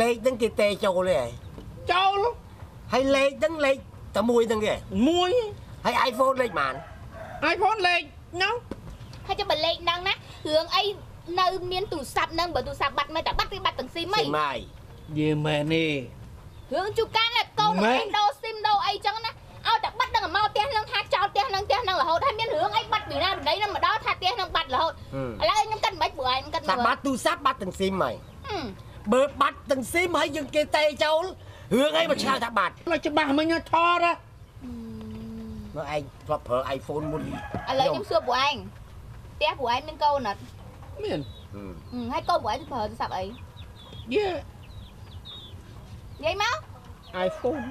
លេខហ្នឹងគេតេចូលទេហើយចូលហើយលេខហ្នឹងលេខតែមួយហ្នឹងទេមួយហើយ iPhone លេខប៉ុន្មាន iPhone លេខហ្នឹងហើយចាំបើលេខហ្នឹងណារឿងអីនៅមានទូរស័ព្ទហ្នឹងបើទូរស័ព្ទបាត់មិនតែបាត់វាបាត់ទាំងស៊ីមស៊ីអីម៉ាយយេមែនទេរឿងជូកានណាកូនម៉េចឯងដូរស៊ីមដូរអីចឹងណាឲ្យតែបាត់នឹងមកផ្ទះហ្នឹងថាចោលផ្ទះហ្នឹងផ្ទះហ្នឹងរហូតហើយមានរឿងអីបាត់ពីណាពីណីហ្នឹងមកដល់ថាផ្ទះហ្នឹងបាត់រហូតហឹមឥឡូវខ្ញុំគិតមិនព្រោះឯងគិតតែបាត់ទូរស័ព្ទបាត់ទាំងស៊ីមហើយហឹម បើបាត់ទាំងស៊ីមហើយយើងគេតេចូលរឿងអីមកឆ្លើយថាបាត់ឡើយច្បាស់មិញថតហ៎មកឯងធ្លាប់ប្រើ iPhone មុនឥឡូវខ្ញុំសួរពួកឯងផ្ទះពួកឯងមានកូនអត់មានហឹមហឹមហើយកូនពួកឯងទៅប្រើទូរស័ព្ទអីយេនិយាយមក iPhone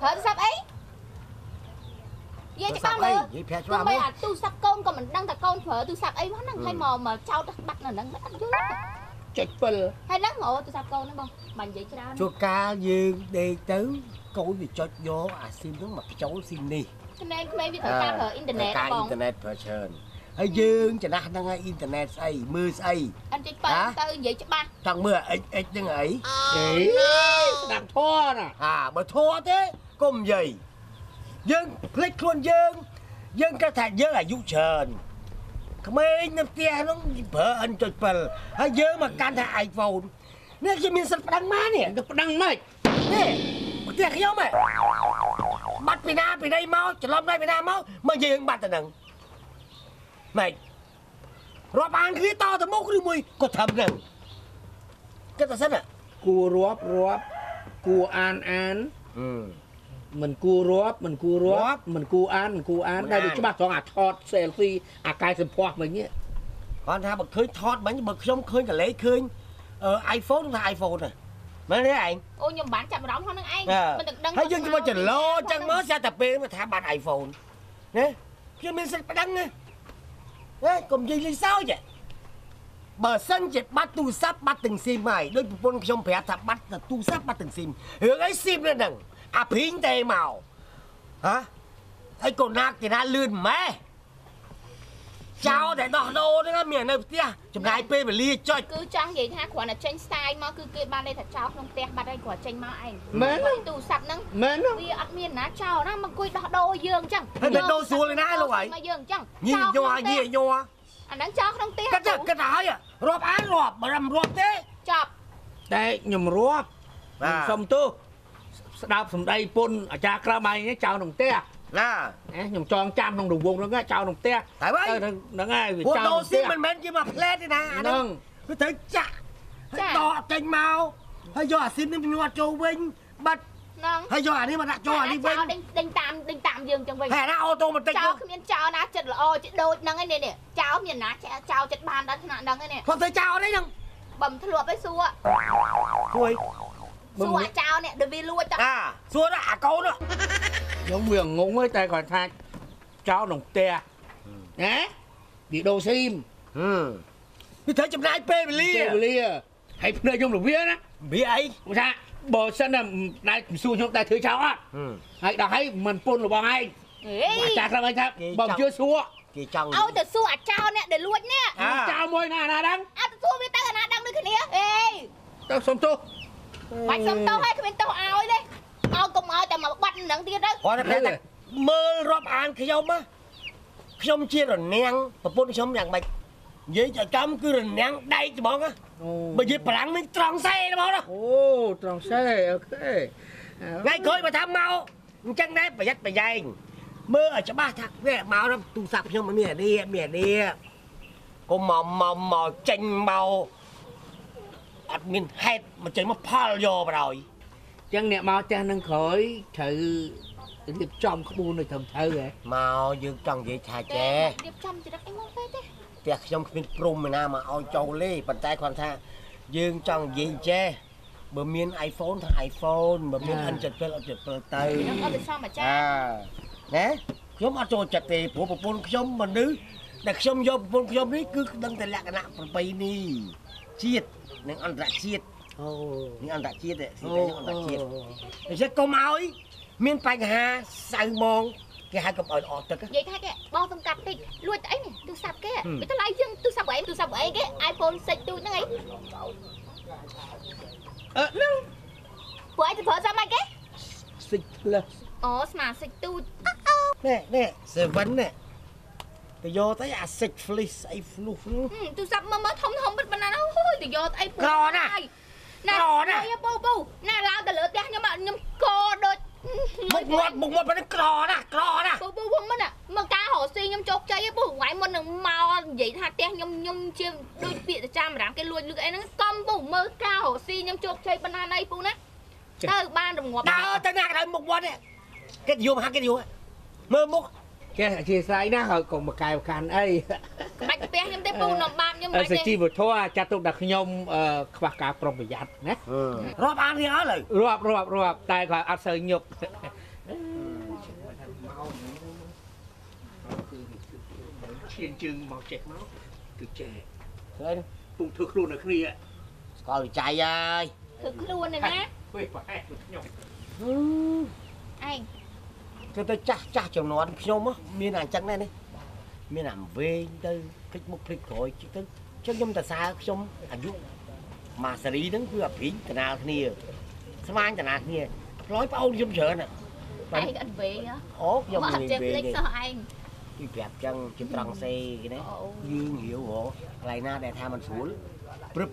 ប្រើទូរស័ព្ទអីនិយាយច្បាស់មើលនិយាយប្រាក់ទោះច្បាស់បីមើលអាទូរស័ព្ទកូនក៏មិនដឹងថាកូនប្រើទូរស័ព្ទអីមកហ្នឹងហើយមកមកចោលទៅបាត់នៅហ្នឹងមិនអត់យល់ ទេចុច7ហើយហ្នឹងអូទូរស័ព្ទកូនហ្នឹងបងបាញ់និយាយច្រើនជួនកាលយើងដេកទៅកូនវាចុចយកអាស៊ីមហ្នឹងមកចូលស៊ីមនេះក្មេងក្មេងវាត្រូវការប្រើអ៊ីនធឺណិតការបអ៊ីងនធឺណិតប្រើច្រើនហើយយើងចំណាស់ហ្នឹងហើយអ៊ីនធឺណិតស្អីមើលស្អីអត់ចេញបើហ៎ទៅនិយាយច្បាស់ចង់មើលអិចអិចហ្នឹងអីអេស្ដាប់ធរណាអាបើធัวទេកុំនិយាយយើងភ្លេចខ្លួនយើងយើងគិតថាយើងអាយុច្រើន ក្មេងនៅផ្ទះហ្នឹងប្រើ N.7 ហើយយើងមកកាន់ថា iPhone នេះគេមានសិទ្ធិប្តឹងមកនេះទៅប្តឹងម៉េចនេះផ្ទះខ្ញុំហ៎បាត់ពីណាពីណីមកច្រឡំណៃពីណាមកមកយើងបាត់ទៅនឹងម៉េចរាប់អានគ្នាតទៅមុខឬមួយក៏ធ្វើហ្នឹងគិតតែសិនហ៎គួររាប់រាប់គួរអានអាន មិនគួររាប់មិនគួរររាប់ប់មិនគួរអានមិនគួរអានមិនដែលអានវាច្បាស់ត្រង់អាថត selfie អាកាយសម្ផស្សមិញនេះគាត់ថាបើឃើញថតមិញបើខ្ញុំឃើញកលេសឃើញអឺ iPhone ថា iPhone ហ្នឹងមែនទេឯងអូខ្ញុំមិនបានចាប់អារម្មណ៍ហ្នឹងឯងអឺមិនទាំងដឹងហើយយើងទៅមកចន្លោចឹងមកស្អាតតែពេលមកថាបាត់ iPhone ណាខ្ញុំមានសិទ្ធិប្តឹងណាណាកុំនិយាយលេងសើចហ៎បើសិនជាបាត់ទូរស័ព្ទបាត់ទាំងស៊ីមហើយដូចប្រពន្ធខ្ញុំប្រាប់ថាបាត់តែទូរស័ព្ទបាត់ទាំងស៊ីមរឿងអីស៊ីមនៅហ្នឹង អាភីងទេមកហ៎ហើយកូនណាគេណាលឿនម៉ែចោលតែដោះដូរហ្នឹងមាននៅផ្ទះចំណាយពេលវេលាចុចគឺចង់និយាយថាគ្រាន់តែចេញ style មកគឺគេបានន័យថាចោលក្នុងផ្ទះបាត់ហើយគ្រាន់ចេញមកឯងមែនទេទូរស័ព្ទហ្នឹងមែនទេវាអត់មានណាចោលណាមកអង្គុយដោះដូរយើងអញ្ចឹងហើយទៅដូរស្រួលឯណាលោកហើយមកយើងអញ្ចឹងញីញ័រញីញ័រអាហ្នឹងចោលក្នុងផ្ទះគិតទៅគិតទៅហើយរាប់អានរាប់បើមិនរាប់ទេចប់តែខ្ញុំរាប់បាទខ្ញុំសុំទោស ស្ដាប់សម្ដីពុនអាចារ្យក្រមឯងនេះចៅក្នុងផ្ទះណាណាខ្ញុំចងចាំក្នុងរង្វង់ហ្នឹងចៅក្នុងផ្ទះហើយបើទៅហ្នឹងហើយវាពួកចៅដូក្នុងរផ្ទស៊ីះមិនមែនជាមកផ្លែតទេណាអាហ្នឹងគឺត្រូវចាក់ហើយដកចេញមកហើយយកអាស៊ីមនេះញ័រចូលវិញបាត់ហ្នឹងហើយយកអានេះមកដាក់ចូលអានេះវិញចោលដេញដេញតាមដេញតាមយើងអញ្ចឹងវិញហើយអាណាអូតូម៉ាទិកចោទៅលគ្មានចោលណាចិត្តល្អចិត្តដូចហ្នឹងឯនេះនេះចោលមានណាចោលចិត្តបានដល់ថ្នាក់ហ្នឹងឯនេះគាត់ទៅចោលនេះហ្នឹងបំធ្លាប់ឲ្យសួរជួយ សួរអាចោលនេះដូចវាលួចទៅអាសួរដល់អាកូននោះខ្ញុំវាងងហើយតែគាត់ថាចៅក្នុងផ្ទះណាវាដូរស៊ីមហឹមវាត្រូវចំណាយពេលវេលាពេលវេលាហើយភ្នែកខ្ញុំរវាណាវាអីខ្ញុំថាបើសិនតែណែសួរខ្ញុំតែធ្វើចោលអត់ហឹមហើយដល់ហើយមិនពុនរបស់ឯងហេអាចារ្យក្រមឯងថាគេបើមិនជឿសួរគេចង់ឲ្យទៅសួរអាចោលនេះដែលលួចនេះអាចោលមួយណាណាដឹងអត់ទៅសួរវាទៅអាណាដឹងដូចគ្នាអេទៅសុំទោស បាច់សុំទោសឲ្យគ្មានទោសឲ្យទេឲ្យកុំឲ្យតែមកបាត់ហ្នឹងទៀតទៅគាត់តែមើលរាប់អានខ្ញុំណាខ្ញុំជារនាំងប្រពន្ធខ្ញុំយ៉ាងម៉េចនិយាយឲ្យកម្មគឺរនាំងដែកហ្មងណាអូបើនិយាយប្រាំងនេះត្រង់សេហ្មងណាអូត្រង់សេអូខេថ្ងៃក្រោយបើថាមកអញ្ចឹងដែរប្រយ័ត្នប្រយែងមើលឲ្យច្បាស់ថាវាមកដល់ទូរស័ព្ទខ្ញុំមានអានេះមានអានេះកុំមកមកមកចេញមក អត់មានហេតុមកចេញមកផលយកបដ ாய் ចឹងអ្នកមកផ្ទះនឹងក្រោយត្រូវរៀបចំក្បួនឲ្យត្រឹមត្រូវហ៎មកយើងចង់និយាយថាចេះរៀបចំចរិតអីមកពេកទេផ្ទះខ្ញុំគ្មានព្រំឯណាមកឲ្យចូលទេប៉ុន្តែគាត់ថាយើងចង់និយាយចេះបើមាន iPhone ថា iPhone បើមាន N77 អត់77ទៅនឹងអត់ទៅសមអាចារ្យអាណាខ្ញុំអត់ចូលចិត្តទេព្រោះប្រពន្ធខ្ញុំមនុស្សដែលខ្ញុំយកប្រពន្ធខ្ញុំនេះគឺដឹងតែលក្ខណៈប្រពៃណី ជាតិនិងអន្តរជាតិអូនេះអន្តរជាតិទេស៊ីអូតែអន្តរជាតិដូច្នេះកុំឲ្យមានបញ្ហាសៅហ្មងគេហៅកុំឲ្យអស់ទឹកនិយាយថាគេបងសំកាត់តិចលួចទៅអីនេះទូរស័ព្ទគេហឹមវាតម្លៃជាងទូរស័ព្ទឯងទូរស័ព្ទឯងគេ iPhone 6ទូចហ្នឹងឯងអឺហ្នឹងពួកឯងទៅប្រើសាប់មកគេសិចផ្លើសអូស្មាសិចទូចនេះនេះ7នេះ ទៅយកទៅអា six fleece អី fluff នោះហឹមទូរស័ព្ទមើលមើលធំធំបិទបណ្ណាអូយទៅយកអីក្រណាស់ណាក្រណាស់អីពូពូណាឡើងទៅលើផ្ទះខ្ញុំអត់ខ្ញុំកដូចមុខមាត់មុខមាត់ប៉ុណ្ណឹងក្រណាស់ក្រណាស់ពូពូវិញមិនមកការរកស៊ីខ្ញុំជោគជ័យឯងពូថ្ងៃមុននឹងមកនិយាយថាផ្ទះខ្ញុំខ្ញុំជាដូចពាក្យទៅចាំរាមគេលួចលឹកអីហ្នឹងកំពូមើលការរកស៊ីខ្ញុំជោគជ័យបណ្ណាណៃពូណាទៅបានរងាប់ដើរទៅណាកន្លែងមុខមាត់នេះគេនិយមហាគេនិយមមើលមុខ ចេះអធិស្ឋានណាហើយកុំមកកែវកាន់អីបាច់ផ្ទះខ្ញុំទេពូនំបាបខ្ញុំអបាឺច់សុទេជីវធម៌ចាត់ទុកថាខ្ញុំអឺខ្វះការប្រុងប្រយ័ត្នណារាប់អាននេះអស់លើរាប់រាប់រាប់តែគាត់អត់សូវញប់ឈានជើងមកចេះមកគឺចេះឃើញពុំធ្វើខ្លួននៅគ្នាស្គាល់វិច័យហើយធ្វើខ្លួនឯណាពេលប្រហែលខ្ញុំឯង គឺទៅចាស់ចាស់ចំនួនខ្ញុំហ៎មានអាអញ្ចឹងដែរនេះមានអាវែងទៅភ្លេចមុខភ្លេចក្រោយជិះទៅចឹងខ្ញុំតសើខ្ញុំអាយុមួយសេរីហ្នឹងគឺអាព្រីងតណាគ្នា ស្មានតណាគ្នាឆ្លោយប្អូនខ្ញុំច្រើនណាឯងអត់វេហ៎អូខ្ញុំមកមានចេះវែងភ្លេចទេសោះឯងពីប្រាប់ចឹងជាត្រង់សេគេណាអូយើងរាវហ៎កន្លែងណាដែលថាมันស្រួលព្រឹប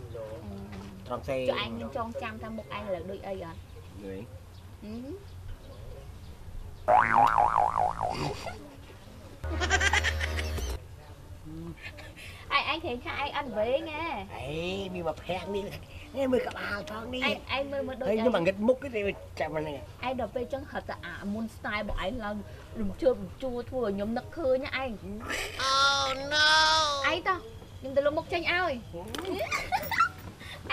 ត្រង់សេចុះឯងខ្ញុំចងចាំថាមុខឯងលើដូចអីអត់យល់ហឹម ឯងឯងឃើញថាឯងអត់វែងហ៎អេមានមកប្រាក់នេះនេះមើលក្បាលផងនេះឯងឯងមើលមើលដូចហើយឯខ្ញុំងមកងឹតមុខទេចាំមកនេះឯងដល់ពេលចឹងហត់តែអាមុន style របស់ឯងឡើងរំជើបរំជួរធ្វើឲ្យខ្ញុំនឹកឃើញណាឯង Oh no ឯងតោះខ្ញុំទៅលុបមុខចេញឲ្យ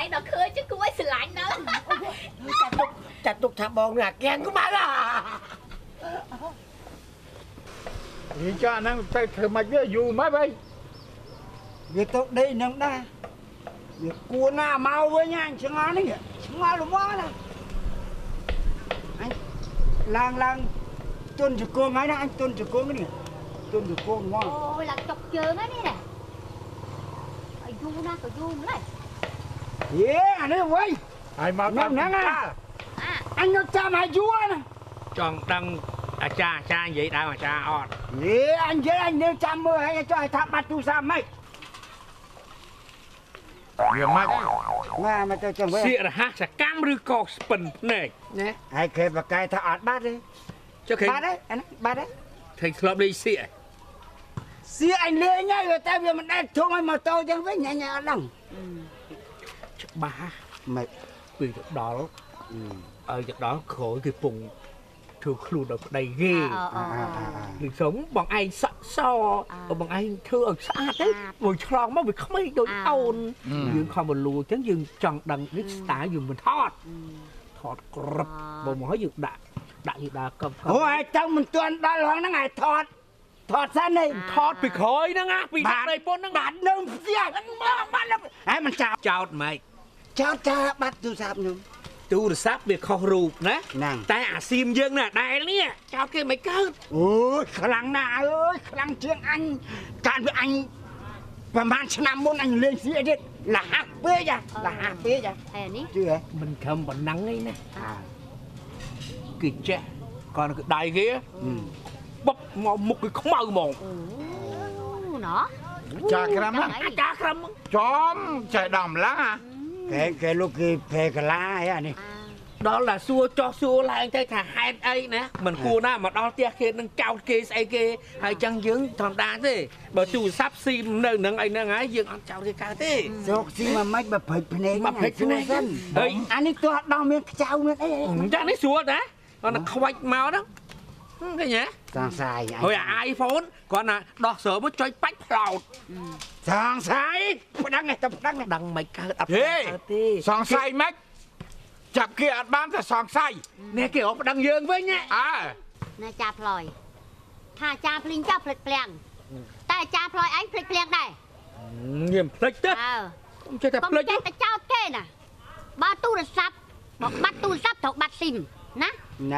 ឯងដល់ឃើញចឹងគួរឲ្យស្រឡាញ់ដល់ចាត់ទុកចាត់ទុកថាបងនេះអាកៀងក្បាលហ่าនិយាយចាហ្នឹងទៅធ្វើម៉េចវាយូរមកបីវាទៅដេកនឹងដែរវាគួរណាមកវិញអញឆ្ងល់នេះឆ្ងល់ល្មមណាអញឡើងឡើងទុនជង្គង់ហើយណាអញទុនជង្គង់នេះទុនជង្គង់ហ្មងអូយឡើងចុកជើងហ្នឹងនេះណាឲ្យយូរណាស់ក៏យូរម្លេះយេអានេះវិញហើយមកហ្នឹងហ្នឹងណាអាអញនៅចាំឲ្យយូរណាចង់ដឹង អាចារ្យអាចារ្យនិយាយដើមអាចារ្យអត់យេអញនិយាយអញនៅចាំមើលឲ្យចុះឲ្យថាបាត់ទូរស័ព្ទម៉េចវាមកណាមកទៅចឹងវិញសៀករហ័សកម្មឬក៏ស្ពិនភ្នែកណាហើយគេបកកែថាអត់បាត់ទេចុះឃើញបាត់ទេអានេះបាត់ទេឃើញធ្លាប់លេងសៀកសៀអញលេងហើយតែវាមិនដែលធំឲ្យម៉ូតូចឹងវិញអញអត់ដឹងច្បាស់ម៉េចពេលទៅដល់ឲ្យទៅដល់ក្រោយគេពង ធ្វើខ្លួនដល់ប្តីគេអាអាអាឬសុំបងឯងសក់សបងឯងធ្វើឲ្យស្អាតទៅមួយឆ្លងមកវាក្មេងដូចអូនយើងខំបលូអញ្ចឹងយើងចង់ដឹងនេះស្តាយើងមិនថតថតក្រឹបបងមកហើយយើងដាក់ដាក់យីដាកឹបអូឲ្យទៅមិនទាន់ដល់ហងហ្នឹងឲ្យថតថតសិននេះថតពីក្រោយហ្នឹងណាពីដាក់ដីពុនហ្នឹងបាត់នៅផ្ទះហ្នឹងមកបាត់នៅហើយមិនចោលចោតម៉េចចោលចាបាត់ទូរស័ព្ទខ្ញុំ ទូរស័ព្ទវាខុសរូបណាហ្នឹងតែអាស៊ីមយើងណាដែលនេះចោតគេមិនកើតអូយខ្លាំងណាស់អើយខ្លាំងជាងអញកាលពីអញប្រហែលឆ្នាំមុនអញលេងសៀកទៀតលះហាស់ពេកអាលះហាស់ពេកអាហើយនេះជឿហ៎មិនខំប៉ុណ្ណឹងឯណាគឺចេះគាត់គឺដៃគេបុកមកមុខគឺខ្មៅហ្មងអូណោះចាក្រាំណាអាចារ្យក្រឹមហ្មងចំចៃដំឡា គេគេលោកគេភេកលាហ៎អានេះដល់តែសួរចោះសួរឡើងទៅថាហេតុអីណាមិនគួរណាមកដល់ផ្ទះគេនឹងចោតគេស្អីគេហើយចឹងយើងធម្មតាទេបើទូរស័ព្ទស៊ីមនៅនឹងអីហ្នឹងហើយយើងអត់ចោតគេកើតទេសោកស៊ីមកមិនបើព្រិចភ្នែកមកព្រិចភ្នែកសិនហើយអានេះទោះដល់មានខ្ចៅមានអីអញ្ចឹងនេះស្រួលតាគាត់នឹងខ្វាច់មកហ្នឹងហឹមឃើញទេសងសាយហើយអា iPhone គាត់ណាដោះសើមកចុចបាច់ផ្លោត សងសាយប្តឹងនេះទៅប្តឹងនេះដឹងមិនកើតអត់ហេកើតទេសង្ស័យម៉េចចាប់គេអត់បានតែសង្ស័យនេះគេអត់ប្តឹងយើងវិញណាអើណាចាផ្លយថាចាភ្លីងចាភ្លេចភ្លាំងតែចាផ្លយឯងភ្លេចភ្លាំងដែរញៀមភ្លេចទៅអើខ្ញុំចេះតែកុំភ្លេចចេះតែចោតគេណាបើទូរស័ព្ទបើបាត់ទូរស័ព្ទត្រូវបាត់ស៊ីមណា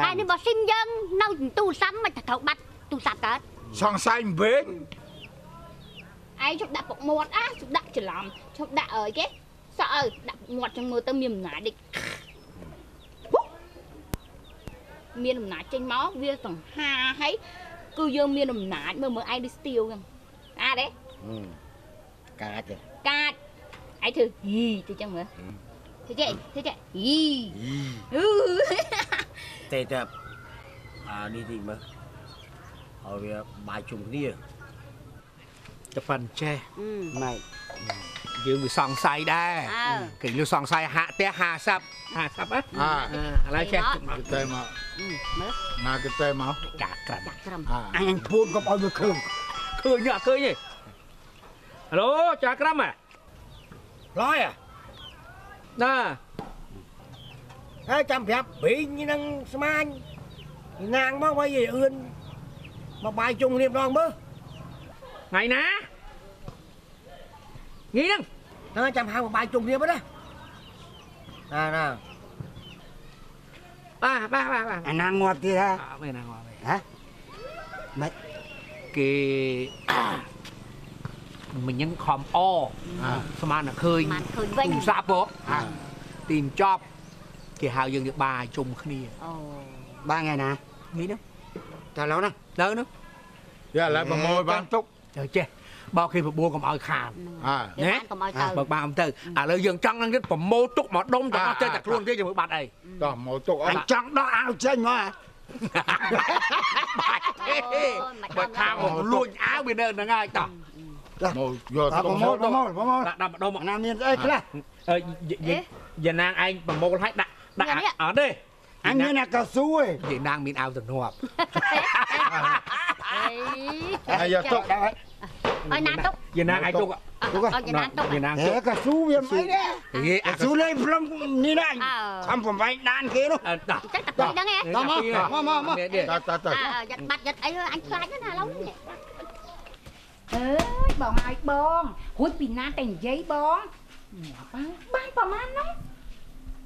តែនេះបើស៊ីមយើងនៅទូរស័ព្ទមិនត្រូវបាត់ទូរស័ព្ទកើតសង្ស័យវិញ ឯងជប់ដាក់ពុកមាត់អាជប់ដាក់ច្រឡំជប់ដាក់អើយគេសក់អើដាក់ងាត់ចឹងមើលទៅមានអំណាចដូចមានអំណាចចេញមកវាសង្ហាហើយគឺយើងមានអំណាចមើលមើលឯងដូចស្ទៀវចឹងអាទេកាចទេកាចឯងធ្វើហ៊ីទៅចឹងមើលទៅចេះទៅចេះហ៊ីអឺទេតែអានេះទីមើលហើយវាបាយជុំគ្នា តែប៉ុនចេះម៉េចយើងវាសង្ស័យដែរអើគេលើសង្ស័យហាក់ផ្ទះ50 50ហ៎អាឥឡូវចេះគេតែមកមើលណាគេតែមកចាក់ក្រាំដាក់ត្រឹមអាអញអញពួនកុំឲ្យវាឃើញឃើញអត់ឃើញទេហៅចាក់ក្រាំហ៎ឡយអាណាហើយចាំប្រាប់ប៊ីងនឹងស្មាញណាងមកវិញឲ្យអឿនមកបាយជុំគ្នាម្ដងមើល ថ្ងៃណាងាយហ្នឹងណាចាំហៅមកបាយជុំគ្នាមើលណាណាណាបាទបាទបាទបាទអាណាងាប់ទៀតហ៎អត់មានណាងល់ទេហ៎ម៉េចគេមិញហ្នឹងខំអអាស្មានតែឃើញបានឃើញវិញទូរស័ព្ទបងអាទីមចប់គេហៅយើងទៅបាយជុំគ្នាអូបានថ្ងៃណាងាយហ្នឹងតើឡូវណាទៅហ្នឹងយ៉ាឡើយប្រមូលបានទុក ទៅចេះបោកគេបបួលកុំឲ្យខាតអាគេបានកុំឲ្យទៅបើបានទៅឥឡូវយើងចង់នឹងទៀតប្រមូលទុកមកដុំទាំងអស់ចេះតែខ្លួនគេជាមួយបាត់អីតោះមកទុកអអត់ញចង់ដោះអាវចេញមកហ៎បាច់ទេបើខាងមកលួចអាវវានៅហ្នឹងហើយតោះមកយកតើទុប្រកមូលប្រមូលប្រមូលដាក់ដាក់មកដុំមកអាណាមានស្អីខ្លះអើយាណាងឯងប្រមូលឲ្យដាក់ដាក់អត់ទេអញមានអាកស៊ូឯងយាណាងមានអាវទំនាប់អេហើយយកទុកដាក់ ឲ្យឲ្យណាទុកយាណាងឯងទុកទុកហ៎ឲ្យណាទុកយាណាងហេទុកកស៊ូវាមិនដែរហេកស៊ូលេងព្រមនេះណាអញអើខំបំបែកដានគេនោះអើតោះចឹងតែពីហ្នឹងឯងតោះមកមកមកមកមានទៀតតើតើតើអើយ៉ាត់បាត់យ៉ាត់អីអញខ្លាចណាស់ឥឡូវនេះអើយបងឲ្យបងរួចពីណាតែនិយាយបងបានបានប្រហែលហ្នឹង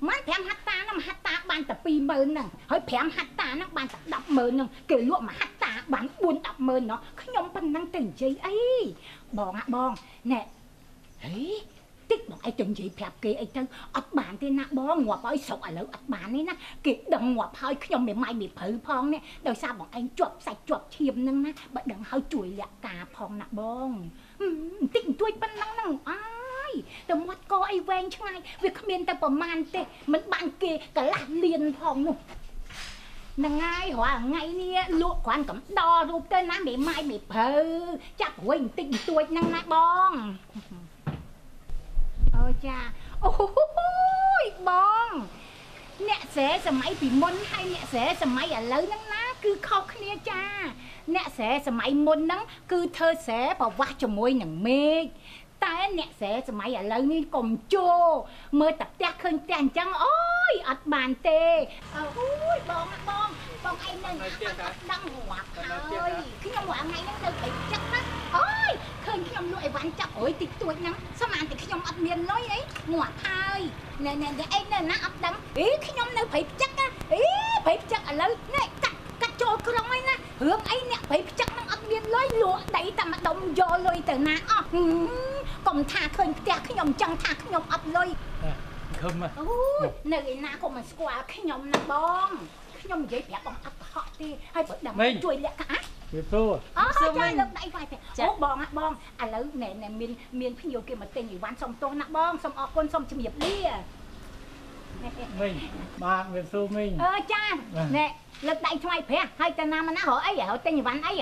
មិន5ហត្តាហ្នឹងមហត្តាបានតែ20000ហ្នឹងហើយ5ហត្តាហ្នឹងបានតែ100,000ហ្នឹងគេលក់មហត្តាបាន4 100,000ណោះខ្ញុំប៉ុណ្ណឹងទៅនិយាយអីបងអាបងណែហេតិចបងឯងទៅនិយាយប្រាប់គេអីទៅអត់បានទេណាបងងាប់ឲ្យស្រុកឥឡូវអត់បានទេណាគេដឹងងាប់ហើយខ្ញុំមិនម៉ៃមិនព្រឺផងនេះដោយសារបងឯងជាប់សាច់ជាប់ឈាមហ្នឹងណាបើដឹងហើយជួយលាក់ការផងណាបងហឹមបន្តិចបន្តួចប៉ុណ្ណឹងហ្នឹងអើ យតែមាត់កអីវែងឆ្ងាយវាគ្មានតែប្រមាណទេមិនបានគេកន្លះលានផងនោះហ្នឹងហើយរាល់ថ្ងៃនេះលក់គ្រាន់កំដររូបទៅណាមេម៉ាយមេព្រៅចាប់រួយបន្តិចបន្តួចហ្នឹងណាបងអូចាអូយបងអ្នកស្រែសម័យពីមុនហើយអ្នកស្រែសម័យឥឡូវហ្នឹងណាគឺខុសគ្នាចា អ្នកស្រែសម័យមុនហ្នឹងគឺធ្វើស្រែប្រវាស់ជាមួយនឹងមេឃ តែអ្នកស្រែសម័យឥឡូវនេះកុំជោមើលតែផ្ទះឃើញផ្ទះអញ្ចឹងអូយអត់បានទេអូយបងណាបងបងឯងនៅណាបងអត់ដឹងរាប់ហើយខ្ញុំរាល់ថ្ងៃហ្នឹងនៅព្រៃចឹកណាអូយឃើញខ្ញុំលក់អីវ៉ាន់ចាប់អុយតិចតួចហ្នឹងស្មានតែខ្ញុំអត់មានលុយអីងាប់ហើយណែណែឯងនៅណាអត់ដឹងអីខ្ញុំនៅព្រៃចឹកណាអីព្រៃចឹកឥឡូវនេះកាត់កាត់ចូលក្រុងហើយណារឿងអីអ្នកព្រៃចឹកហ្នឹងអត់មានលុយលក់ដីតែម្ដុំយកលុយទៅណាអស់ហឹម កុំថាឃើញផ្ទះខ្ញុំចឹងថាខ្ញុំអត់លុយខឹមអូយនៅឯណាក៏មិនស្គាល់ខ្ញុំណាបងខ្ញុំនិយាយប្រាប់បងអត់កុហកទេហើយបើដឹងជួយលាក់កាវាព្រោះអូចាលើកដៃវាយទៅអូបងណាបងឥឡូវណែណែមានមានភ្ញៀវគេមកទិញអីវ៉ាន់សុំទោសណាបងសុំអរគុណសុំជំរាបលាមិញបាទវាស៊ូមិញអឺចាណែលើកដៃថ្វាយព្រះហើយទៅណាមកណារកអីរកទិញអីវ៉ាន់អី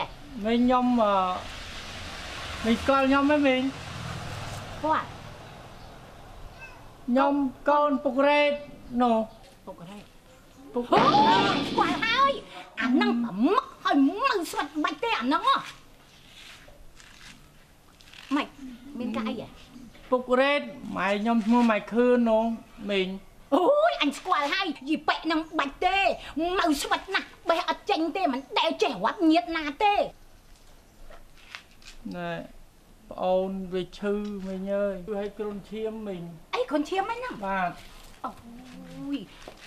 មិញខ្ញុំអឺមិញស្គាល់ខ្ញុំហ្នឹងមិញ គាត់ខ្ញុំកូនពុករ៉េតនោះពុករ៉េពុកអូស្គាល់ហើយអានឹងប្រមុខហើយមើលស្វិតបាច់ទេអានឹងហ៎ម៉េចមានកាអីហ៎ពុករ៉េតម៉ែខ្ញុំឈ្មោះម៉ែខឿននោះមិញអូយអញស្គាល់ហើយយីប៉ែនឹងបាច់ទេនៅស្វិតណាស់បេះអត់ចេញទេមិនដែលចេះរត់ញៀតណាទេណែប្អូនវាឈឺមិញអើយឲ្យគ្រុនឈាមមិញអីកូនឈាមហ្នឹងបាទអូយ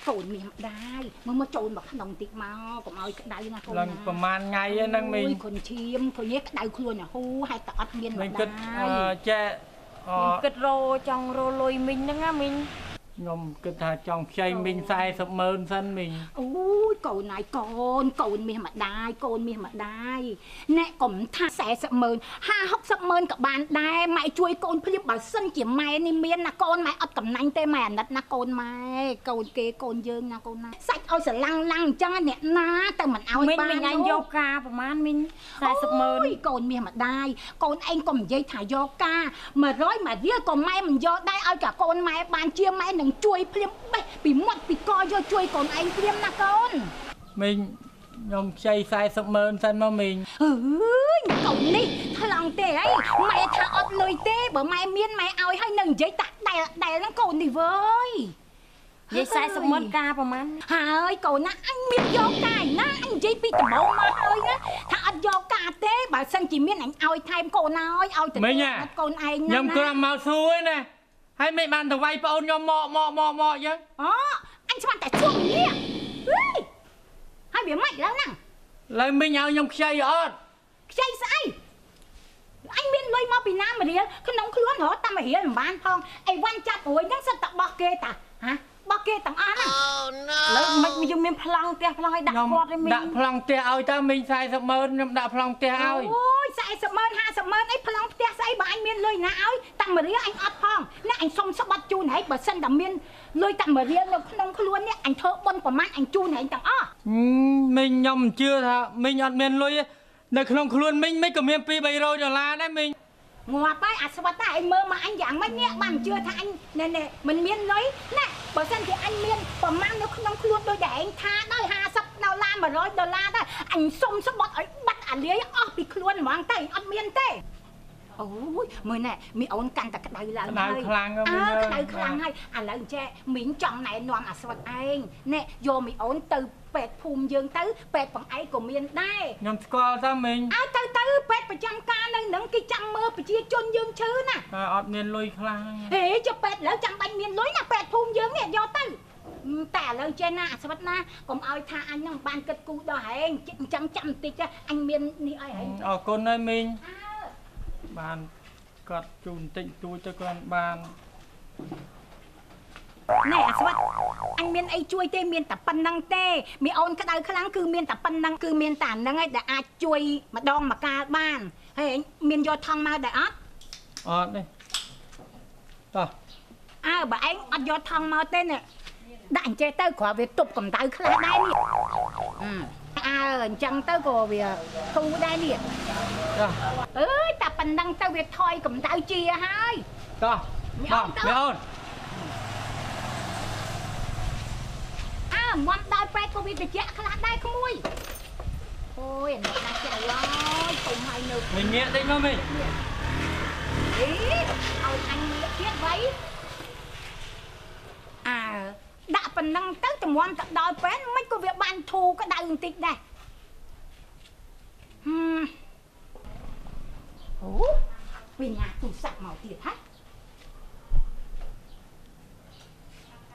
កូនមានម្ដាយមើលមកចូលមកក្នុងតិចមកកុំឲ្យក្តៅណាកូនឡើងណាប្រហែលថ្ងៃហ្នឹងមិញអូយកូនឈាមឃើញទេក្តៅខ្លួនរហូហើយតែអត់មានមិញម្គិដាតយអឺចេះអគិតរោចង់រោលុយមីងហ្នឹងណាមីង ខ្ញុំគិតថាចង់ខ្ចីមីង40ម៉ឺនសិនមីងអូយកូនហើយកូនកូនមាសម្ដាយកូនមាសម្ដាយអ្នកកុំថា40ម៉ឺន50 60ម៉ឺនក៏បានដែរម៉ែជួយកូនភ្លាមបើសិនជាម៉ែនេះមានណាកូនម៉ែអត់កំណាញ់ទេម៉ែអាណិតណាកូនម៉ែកូនគេកូនយើងណាកូនណាសាច់ឲ្យស្រឡាំងឡាំងអញ្ចឹងអ្នកណាទៅមិនឲ្យមីងបានមីងឯងយកការប្រហែលមីង40ម៉ឺនអូយកូនមាសម្ដាយកូនឯងកុំនិយាយថាយកការ100មួយរៀលក៏ម៉ែមិនយកដែរឲ្យ cả កូនម៉ែបានជាម៉ែនឹងជួយភ្លាមបេះពីមាត់ពីកយកជួយកូនឯងភ្លាមណាកូនមីងខ្ញុំខ្ចី40ម៉ឺនសិនមកមីងអើយកូននេះថ្លង់ទេអីម៉ែថាអត់លុយទេបើម៉ែមានម៉ែឲ្យហើយនៅនិយាយតាដែលដែលហ្នឹងកូននេះវើយនិយាយ40ម៉ឺនការប្រហែលហើយកូនណាអញមានយកការឯណាអញនិយាយពីដំបូងមកហើយណាថាអត់យកការទេបើសិនជាមានអញឲ្យថែមកូនហើយឲ្យទៅមីងអត់កូនឯងខ្ញុំណាគ្រាន់មកសួរឯណា ហើយមិនបានទៅវាយប្អូនខ្ញុំមកមកមកមកអញ្ចឹងអូអញស្មានតែជួបនេះហេហើយវាមិនឡើងហ្នឹងឡើយមីងឲ្យខ្ញុំខ្ចីអត់ខ្ចីស្អីអញមានលុយមកពីណាមួយរៀលក្នុងខ្លួនរត់តែមួយរៀលមិនបានផងអីវ៉ាន់ចាប់រួយហ្នឹងសិតតែបោះគេតា ហាបោះគេទាំងអស់ហ្នឹងលើមិនយើងមានប្លង់ផ្ទះប្លង់ឲ្យដាក់ខ្ញុំគាត់ទេមីងដាក់ប្លង់ផ្ទះឲ្យតើមីង40ម៉ឺនខ្ញុំដាក់ប្លង់ផ្ទះឲ្យអូយ40ម៉ឺន50ម៉ឺនអីប្លង់ផ្ទះស្អីបើអញមានលុយណាឲ្យតាំងមួយរៀលអញអត់ផងណាអញសុំស្បត់ជូនហែកបើសិនតែមានលុយតាំងមួយរៀលនៅក្នុងខ្លួននេះអញធ្វើបុណ្យប្រមាណអញជូនហែកទាំងអស់ហឹមមីងខ្ញុំមិនជឿថាមីងអត់មានលុយទេនៅក្នុងខ្លួនមីងមិនក៏មាន2 300ដុល្លារដែរមីង ងាប់ហើយអាស្វិតតែអញមើលមកអញយ៉ាងម៉េចនេះបានជឿថាអញណែណែមិនមានលុយណាបើសិនជាអញមានប្រមាណនៅក្នុងខ្លួនដូចតែឯងថាដល់50ដុល្លារ100ដុល្លារទៅអញសុំស្បត់ឲ្យបាត់អាលាយអស់ពីខ្លួនហ្មងទៅអត់មានទេ អូយមើលណែមីអូនកាន់តែក្តៅឡើងក្តៅហើយខ្លាំងហ៎អើមីងអើយក្តៅខ្លាំងហើយឥឡូវចេះមីងចង់ណែនាំអាស្វិតឯងណែយកមីអូនទៅពេទ្យភូមិយើងទៅពេទ្យបងឯងក៏មានដែរខ្ញុំស្គាល់តើមីងអើទៅទៅពេទ្យប្រចាំការនៅនឹងគេចាំមើលប្រជាជនយើងឈឺណាតែអត់មានលុយខ្លាំងហេចុះពេទ្យឥឡូវចាំបាច់មានលុយណាពេទ្យភូមិយើងនេះយកទៅហឹមតែឥឡូវចេះណាអាស្វិតណាកុំឲ្យថាអញនឹងបានគិតគូរដល់ហែងចិត្តអញ្ចឹងចាំបន្តិចទៅអញមាននេះឲ្យហែងអរគុណហើយមីងអើ បានគាត់ជូនតិចតួចទៅគ្រាន់បានណែអាស្វិតអញមានអីជួយទេមានតែប៉ុណ្្នឹងទេមីអូនក្តៅខ្លាំងគឺមានតែប៉ុណ្្នឹងគឺមានតែហ្នឹងឯងដែលអាចជួយម្ដងម្កាលបានហើយឯងមានយកថង់មកដែរអត់អត់ទេតោះអើបើឯងអត់យកថង់មកទេនេះដាក់អញ្ចេះទៅគ្រាន់វាទប់កម្ដៅខ្លះដែរនេះអឺ អើអញ្ចឹងទៅក៏វាធូរដែរនេះតោះអើយតែប៉ុណ្ណឹងទៅវាថយកម្ដៅជាហើយតោះមីតោះអូនតោះមីអូនអើមន់ដល់ប្រែតក៏វាត្រជាក់ខ្លះដែរក្មួយអូយអានេះណាស់ចៅអើយទុំហើយនៅមីងងាកតិចមកមីងអីឲ្យអញលៀកទៀតໄວអើ ដាក់ប៉ុណ្ណឹងទៅតម្រាំទៅដល់ពេនមិនក៏វាបានធូរក្ដៅបន្តិចដែរហឹមអូវិញញ៉ាទូរស័ព្ទមកទៀតហ៎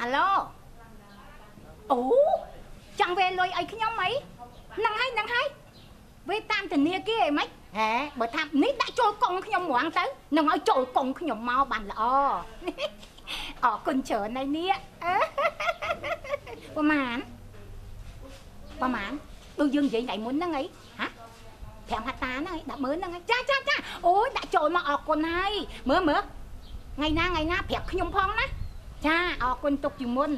អាឡូអូចង់វេលុយឲ្យខ្ញុំអីហ្នឹងហើយហ្នឹងហើយវេតាមធនាគារអីម៉េចហេបើថានេះដាក់ចូលកង់ខ្ញុំហ្មងទៅនឹងឲ្យចូលកង់ខ្ញុំមកបានល្អអរគុណច្រើនណាស់នេះអឺ ប្រហែលប្រហែលដូចយើងនិយាយថ្ងៃមុនហ្នឹងអីហ៎5ហត្តាហ្នឹងអីដាក់មើលហ្នឹងអីចាចាចាអូយដាក់ចូលមកអរគុណហើយមើលមើលថ្ងៃណាថ្ងៃណាប្រាប់ខ្ញុំផងណាចាអរគុណទុកជាមុន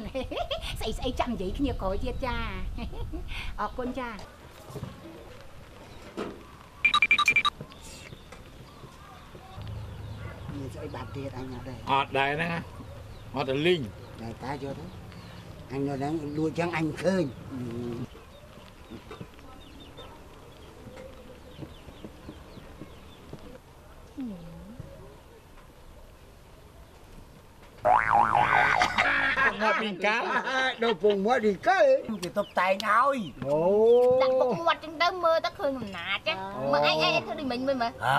ស្អីស្អីចាំនិយាយគ្នាក្រោយទៀតចាអរគុណចាមានស្អីបាត់ទៀតអញអត់ដែរអត់ដែរហ្នឹងណាអត់ទៅលីងតែតាយកទៅ អញនៅហ្នឹងលួចចឹងអញឃើញងាប់ពីកាល đâu phùng quá đi cơ គេតុបតែងឲ្យ ồ ដាក់ពុកមាត់ចឹងទៅមើលទៅឃើញអំណាចណាមើលឯងឯងធ្វើដូចមិញមើលមើលអើ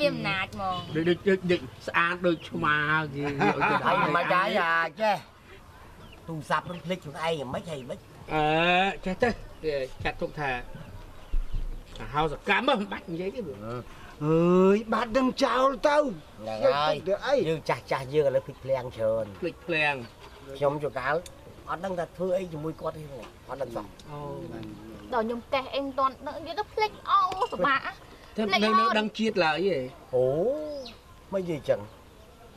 មាន ទៅហើយឲ្យមិនដែរអាចេះទូរស័ព្ទនឹងភ្លេចខ្លួនឯងយ៉ាងម៉េចហើយមិនអឺចេះទៅគេចាត់ទុកថាហៅសកម្មមិនបាច់និយាយទេអើយបាត់ដឹងចោលទៅហ្នឹងហើយទៅអីយើងចាស់ចាស់យើងឥឡូវភ្លេចភ្លាំងច្រើនភ្លេចភ្លាំងខ្ញុំជួកាលអត់ដឹងថាធ្វើអីជាមួយគាត់ទេបងអត់ដឹងសោះអូដល់ខ្ញុំកេះអីមិនទាន់ដឹងនិយាយទៅភ្លេចអោសបាក់តែភ្លេចនៅអនៅត់ដឹងជាតិឡើយឯងអូមិននិយាយចឹង